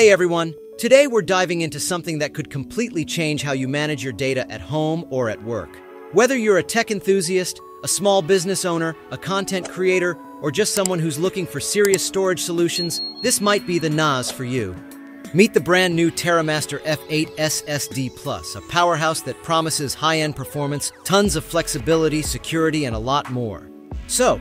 Hey everyone! Today we're diving into something that could completely change how you manage your data at home or at work. Whether you're a tech enthusiast, a small business owner, a content creator, or just someone who's looking for serious storage solutions, this might be the NAS for you. Meet the brand new TerraMaster F8 SSD Plus, a powerhouse that promises high-end performance, tons of flexibility, security, and a lot more. So,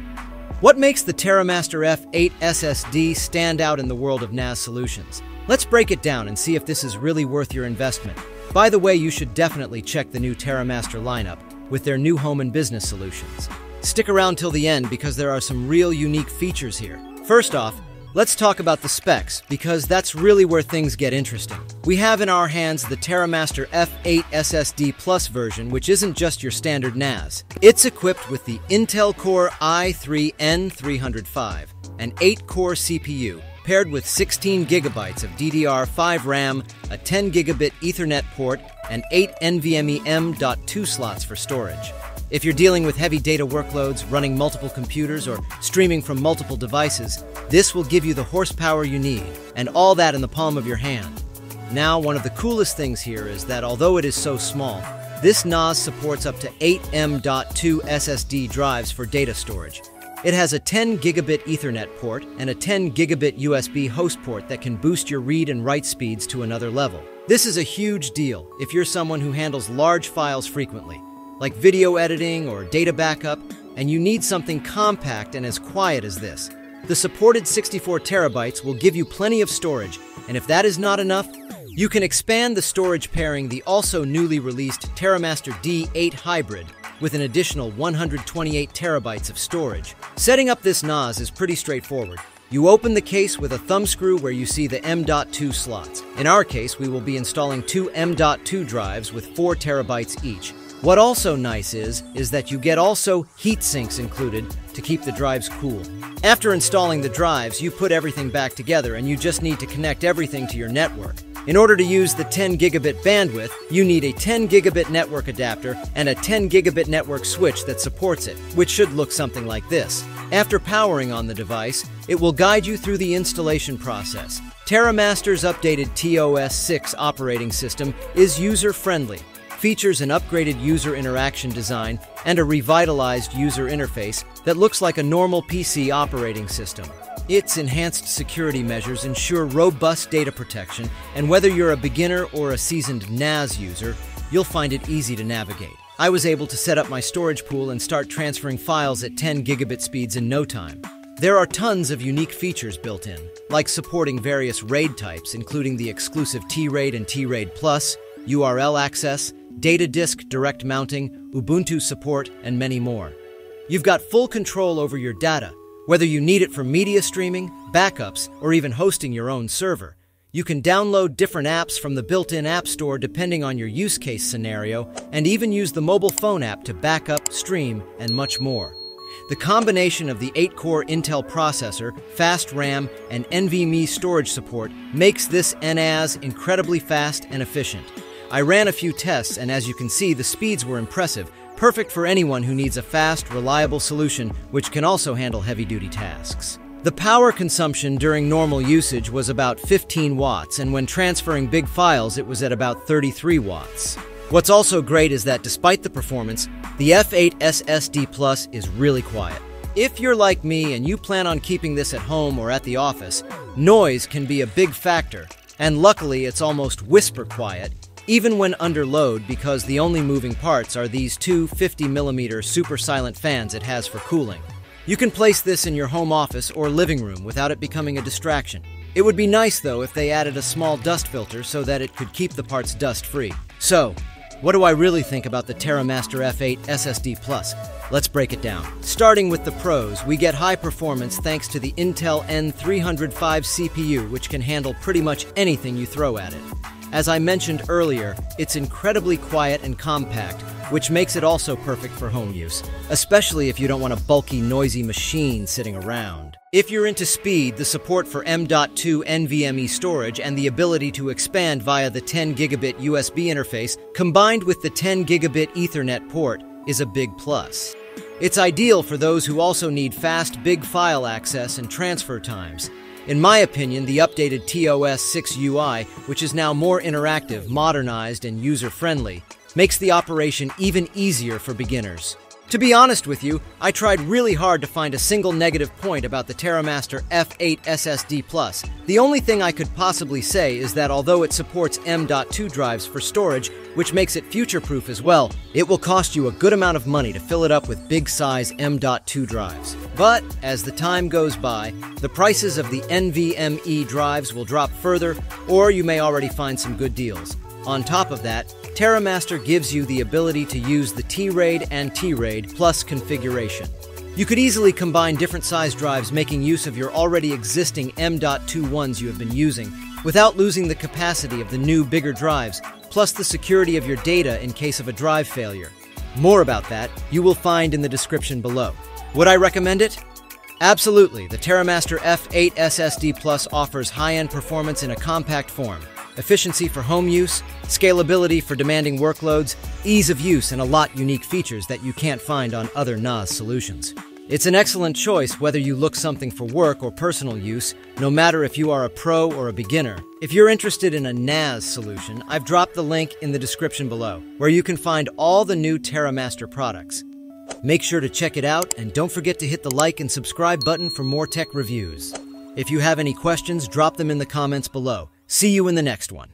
what makes the TerraMaster F8 SSD stand out in the world of NAS solutions? Let's break it down and see if this is really worth your investment. By the way, you should definitely check the new TerraMaster lineup with their new home and business solutions. Stick around till the end because there are some real unique features here. First off, let's talk about the specs because that's really where things get interesting. We have in our hands the TerraMaster F8 SSD Plus version, which isn't just your standard NAS. It's equipped with the Intel Core i3-N305, an 8-core CPU, paired with 16 gigabytes of DDR5 RAM, a 10 gigabit Ethernet port, and 8 NVMe M.2 slots for storage. If you're dealing with heavy data workloads, running multiple computers, or streaming from multiple devices, this will give you the horsepower you need, and all that in the palm of your hand. Now, one of the coolest things here is that although it is so small, this NAS supports up to 8 M.2 SSD drives for data storage. It has a 10 gigabit Ethernet port and a 10 gigabit USB host port that can boost your read and write speeds to another level. This is a huge deal if you're someone who handles large files frequently, like video editing or data backup, and you need something compact and as quiet as this. The supported 64 terabytes will give you plenty of storage, and if that is not enough, you can expand the storage pairing the also newly released TerraMaster D8 Hybrid with an additional 128 terabytes of storage. Setting up this NAS is pretty straightforward. You open the case with a thumb screw where you see the M.2 slots. In our case, we will be installing two M.2 drives with 4 terabytes each. What also nice is, is that you get also heat sinks included to keep the drives cool. After installing the drives, you put everything back together and you just need to connect everything to your network. In order to use the 10 gigabit bandwidth, you need a 10 gigabit network adapter and a 10 gigabit network switch that supports it, which should look something like this. After powering on the device, it will guide you through the installation process. TerraMaster's updated TOS 6 operating system is user-friendly features an upgraded user interaction design and a revitalized user interface that looks like a normal PC operating system. Its enhanced security measures ensure robust data protection, and whether you're a beginner or a seasoned NAS user, you'll find it easy to navigate. I was able to set up my storage pool and start transferring files at 10 gigabit speeds in no time. There are tons of unique features built in, like supporting various RAID types, including the exclusive T-RAID and T-RAID Plus, URL access, data disk direct mounting, Ubuntu support, and many more. You've got full control over your data, whether you need it for media streaming, backups, or even hosting your own server. You can download different apps from the built-in App Store depending on your use case scenario, and even use the mobile phone app to backup, stream, and much more. The combination of the 8-core Intel processor, fast RAM, and NVMe storage support makes this NAS incredibly fast and efficient. I ran a few tests, and as you can see, the speeds were impressive, perfect for anyone who needs a fast, reliable solution which can also handle heavy-duty tasks. The power consumption during normal usage was about 15 watts, and when transferring big files, it was at about 33 watts. What's also great is that despite the performance, the F8 SSD Plus is really quiet. If you're like me and you plan on keeping this at home or at the office, noise can be a big factor, and luckily it's almost whisper quiet, even when under load because the only moving parts are these two 50mm super silent fans it has for cooling. You can place this in your home office or living room without it becoming a distraction. It would be nice though if they added a small dust filter so that it could keep the parts dust free. So, what do I really think about the TerraMaster F8 SSD Plus? Let's break it down. Starting with the pros, we get high performance thanks to the Intel N305 CPU, which can handle pretty much anything you throw at it. As I mentioned earlier, it's incredibly quiet and compact, which makes it also perfect for home use, especially if you don't want a bulky, noisy machine sitting around. If you're into speed, the support for M.2 NVMe storage and the ability to expand via the 10 gigabit USB interface, combined with the 10 gigabit Ethernet port, is a big plus. It's ideal for those who also need fast, big file access and transfer times, In my opinion, the updated TOS 6 UI, which is now more interactive, modernized, and user friendly, makes the operation even easier for beginners. To be honest with you, I tried really hard to find a single negative point about the TerraMaster F8 SSD Plus. The only thing I could possibly say is that although it supports M.2 drives for storage, which makes it future-proof as well, it will cost you a good amount of money to fill it up with big-size M.2 drives. But as the time goes by, the prices of the NVMe drives will drop further, or you may already find some good deals. On top of that, TerraMaster gives you the ability to use the T-RAID and T-RAID Plus configuration. You could easily combine different size drives making use of your already existing M.2 ones you have been using, without losing the capacity of the new, bigger drives, plus the security of your data in case of a drive failure. More about that you will find in the description below. Would I recommend it? Absolutely, the TerraMaster F8 SSD Plus offers high-end performance in a compact form efficiency for home use, scalability for demanding workloads, ease of use, and a lot unique features that you can't find on other NAS solutions. It's an excellent choice whether you look something for work or personal use, no matter if you are a pro or a beginner. If you're interested in a NAS solution, I've dropped the link in the description below, where you can find all the new TerraMaster products. Make sure to check it out, and don't forget to hit the like and subscribe button for more tech reviews. If you have any questions, drop them in the comments below. See you in the next one.